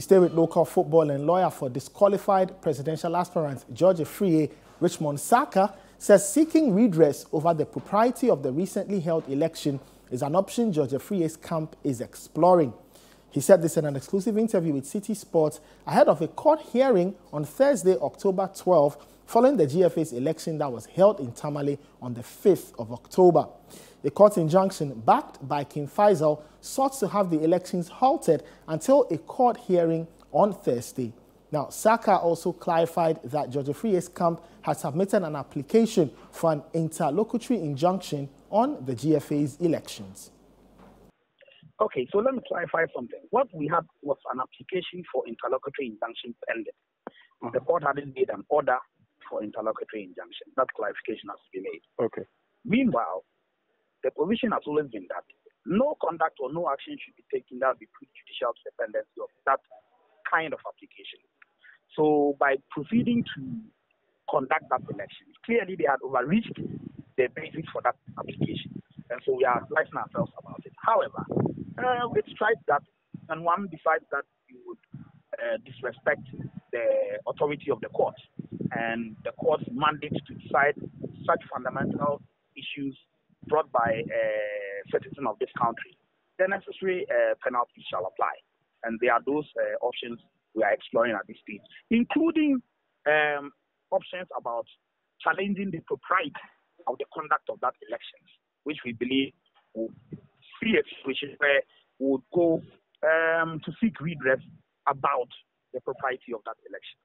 We stay with local football and lawyer for disqualified presidential aspirant George Afriyie Richmond Saaka says seeking redress over the propriety of the recently held election is an option George Afriyie's camp is exploring. He said this in an exclusive interview with Citi Sports ahead of a court hearing on Thursday, October 12, following the GFA's election that was held in Tamale on the 5th of October. The court injunction, backed by King Faisal, sought to have the elections halted until a court hearing on Thursday. Now, Saaka also clarified that George Afriyie's camp has submitted an application for an interlocutory injunction on the GFA's elections. Okay, so let me clarify something. What we had was an application for interlocutory injunction pending. Uh-huh. The court hadn't made an order for interlocutory injunction. That clarification has to be made. Okay. Meanwhile, the provision has always been that no conduct or no action should be taken that be prejudicial to the pendency of that kind of application. So by proceeding to conduct that election, clearly they had overreached the basis for that application. And so we are advising ourselves about it. However, uh, it's tried that, and one decides that you would uh, disrespect the authority of the court and the court's mandate to decide such fundamental issues brought by a citizen of this country, the necessary uh, penalties shall apply. And there are those uh, options we are exploring at this stage, including um, options about challenging the propriety of the conduct of that elections, which we believe will see a situation where we would go um, to seek redress about the propriety of that election.